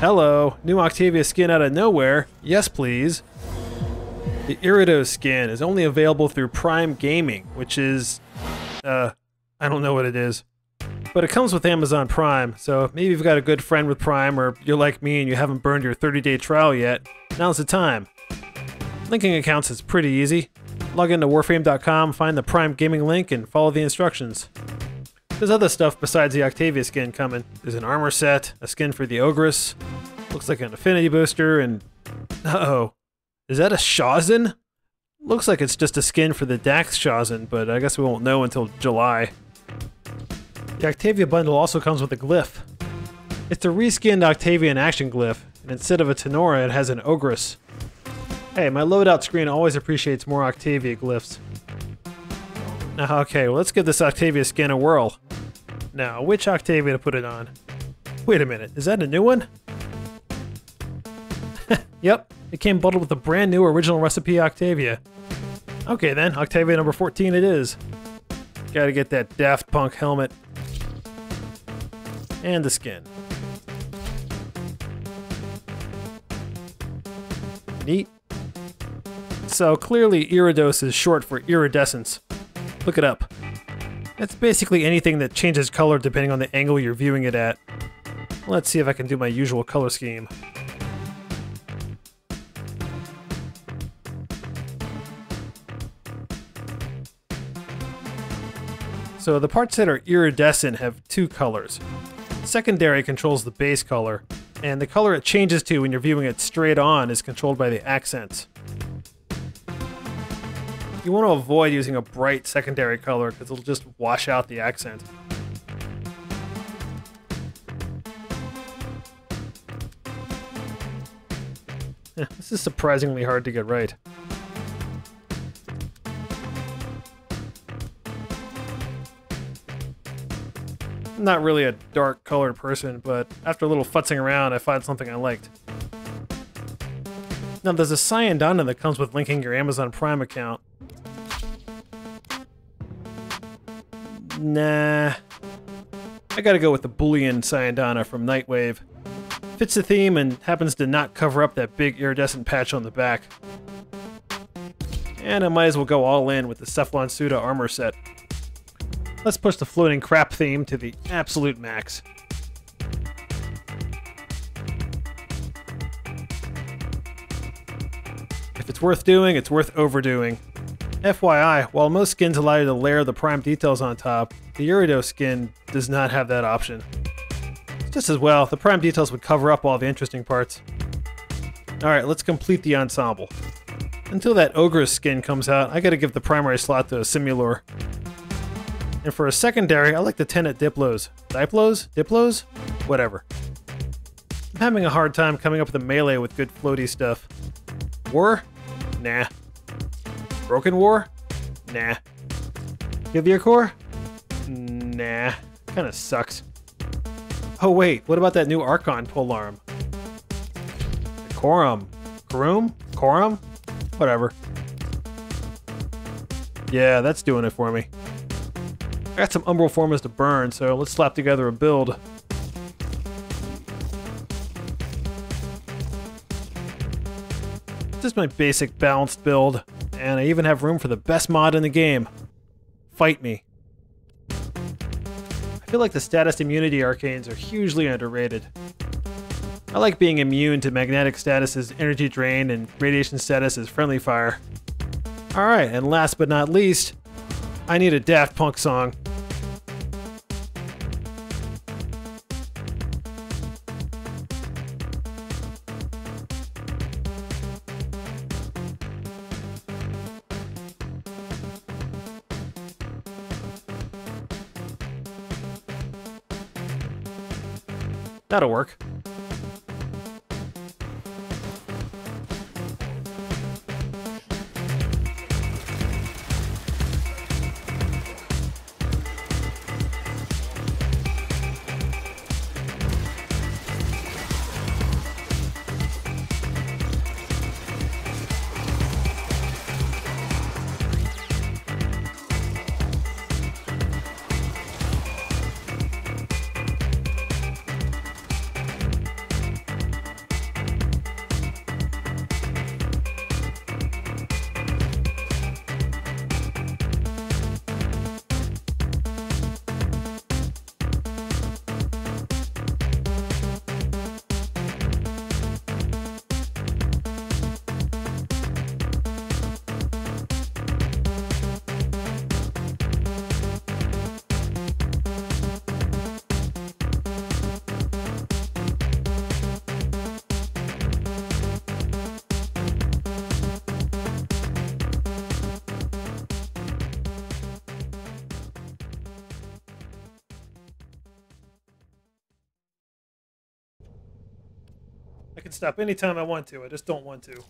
Hello, new Octavia skin out of nowhere. Yes, please. The Iridos skin is only available through Prime Gaming, which is, uh, I don't know what it is. But it comes with Amazon Prime, so maybe you've got a good friend with Prime, or you're like me and you haven't burned your 30 day trial yet. Now's the time. Linking accounts is pretty easy. Log into Warframe.com, find the Prime Gaming link, and follow the instructions. There's other stuff besides the Octavia skin coming. There's an armor set, a skin for the Ogris, looks like an affinity booster, and. Uh oh. Is that a Shazin? Looks like it's just a skin for the Dax Shazin, but I guess we won't know until July. The Octavia bundle also comes with a glyph. It's a reskinned Octavian action glyph, and instead of a Tenora, it has an Ogris. Hey, my loadout screen always appreciates more Octavia glyphs. Now, okay, well, let's give this Octavia skin a whirl. Now, which Octavia to put it on? Wait a minute, is that a new one? yep, it came bundled with a brand new original recipe Octavia. Okay then, Octavia number 14 it is. Gotta get that Daft Punk helmet. And the skin. Neat. So clearly Iridos is short for iridescence. Look it up. That's basically anything that changes color depending on the angle you're viewing it at. Let's see if I can do my usual color scheme. So the parts that are iridescent have two colors. Secondary controls the base color, and the color it changes to when you're viewing it straight on is controlled by the accents. You want to avoid using a bright secondary color because it'll just wash out the accent. This is surprisingly hard to get right. I'm not really a dark colored person, but after a little futzing around, I find something I liked. Now, there's a cyan that comes with linking your Amazon Prime account. Nah. I gotta go with the Boolean Syandana from Nightwave. Fits the theme and happens to not cover up that big iridescent patch on the back. And I might as well go all in with the Cephalon Suda armor set. Let's push the floating crap theme to the absolute max. If it's worth doing, it's worth overdoing. FYI, while most skins allow you to layer the prime details on top, the Iridos skin does not have that option. Just as well, the prime details would cover up all the interesting parts. Alright, let's complete the ensemble. Until that Ogris skin comes out, I gotta give the primary slot to a Simulor. And for a secondary, I like the Tenet Diplos. Diplos? Diplos? Whatever. I'm having a hard time coming up with a melee with good floaty stuff. War? Nah. Broken War? Nah. Give your Core? Nah. Kinda sucks. Oh wait, what about that new Archon polearm? Corum. Corum? Corum? Whatever. Yeah, that's doing it for me. I got some Umbral Formas to burn, so let's slap together a build. Just my basic balanced build, and I even have room for the best mod in the game. Fight me. I feel like the status immunity arcanes are hugely underrated. I like being immune to magnetic status as energy drain and radiation status as friendly fire. Alright, and last but not least, I need a Daft Punk song. That'll work. I can stop anytime I want to. I just don't want to.